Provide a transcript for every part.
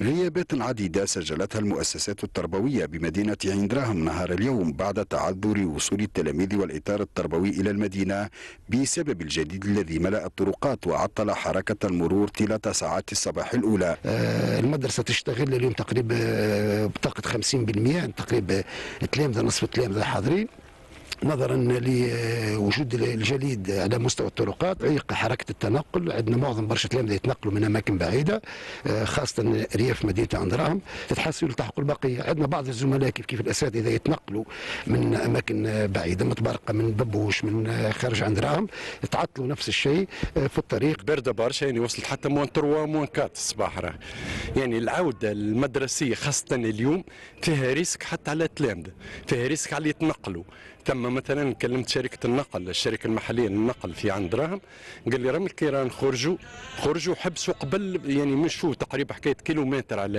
غيابات عديدة سجلتها المؤسسات التربوية بمدينة عين دراهم نهار اليوم بعد تعذر وصول التلاميذ والإطار التربوي إلى المدينة بسبب الجديد الذي ملأ الطرقات وعطل حركة المرور طيلة ساعات الصباح الأولى. آه، المدرسة تشتغل اليوم تقريبا آه، بطاقة 50% تقريبا تلامذة نصف التلامذة حاضرين. نظرا لوجود الجليد على مستوى الطرقات عيق حركة التنقل. عندنا معظم برشا تلامذه يتنقلوا من أماكن بعيدة آه، خاصة رياف مدينة عين دراهم تتحسن يلتحقوا البقية. عندنا بعض الزملاء كيف كيف الاساتذه يتنقلوا من أماكن بعيدة من طبرقة من ببوش من خارج عين دراهم تعطلوا نفس الشيء آه، في الطريق. بارده برشا يعني وصلت حتى moins 3 moins 4 الصباح يعني العودة المدرسية خاصة اليوم فيها risque حتى على التلامذه فيها risque على اللي يتنقلوا. مثلا كلمت شركة النقل الشركة المحلية للنقل في عين دراهم قال لي رامي الكيران خرجوا خرجوا حبسوا قبل يعني مشوا تقريبا حكاية كيلومتر على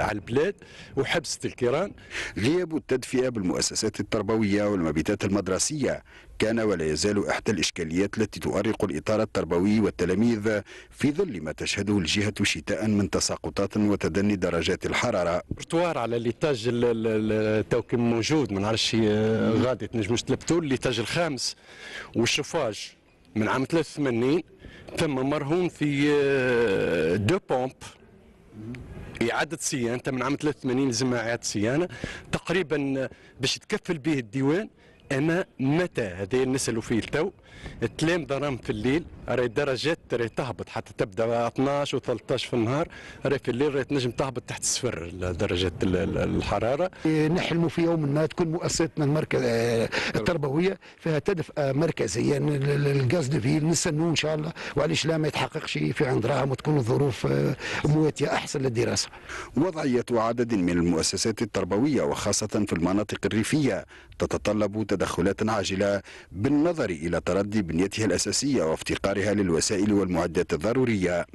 على البلاد وحبست الكيران. غياب التدفئة بالمؤسسات التربوية والمبيتات المدرسية كان ولا يزال إحدى الإشكاليات التي تؤرق الإطار التربوي والتلاميذ في ظل ما تشهده الجهة شتاء من تساقطات وتدني درجات الحرارة. برتوار على ليتاج التوكي موجود ما نعرفش آه، غادي تنجموش تلبتوا الليتاج الخامس والشوفاج من عام 83 ثم مرهون في آه، deux pompes. إعادة صيانة من عام 83 لازم إعادة صيانة. تقريبا باش يتكفل به الديوان أما متى هذا نسألوا فيه التو؟ التلامذة راهم في الليل راهي الدرجات راهي تهبط حتى تبدأ 12 و 13 في النهار راهي في الليل راهي تنجم تهبط تحت الصفر درجات ال- ال- الحرارة. نحلم في يوم ما تكون مؤسستنا المركز آه، التربوية فيها تدفئه مركزيه ن- ال- ال- الغاز دفيل نستنوا إن شاء الله. وعلاش لا ما يتحققش في عند دراهم وتكون الظروف آه، مواتية أحسن للدراسة. وضعية عدد من المؤسسات التربوية وخاصة في المناطق الريفية تتطلب تدخلات عاجلة بالنظر إلى تردي بنيتها الأساسية وافتقارها للوسائل والمعدات الضرورية.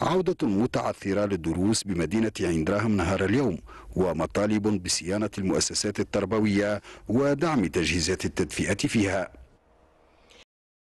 عودة متعثرة للدروس بمدينة عين دراهم نهار اليوم ومطالب بصيانة المؤسسات التربوية ودعم تجهيزات التدفئة فيها.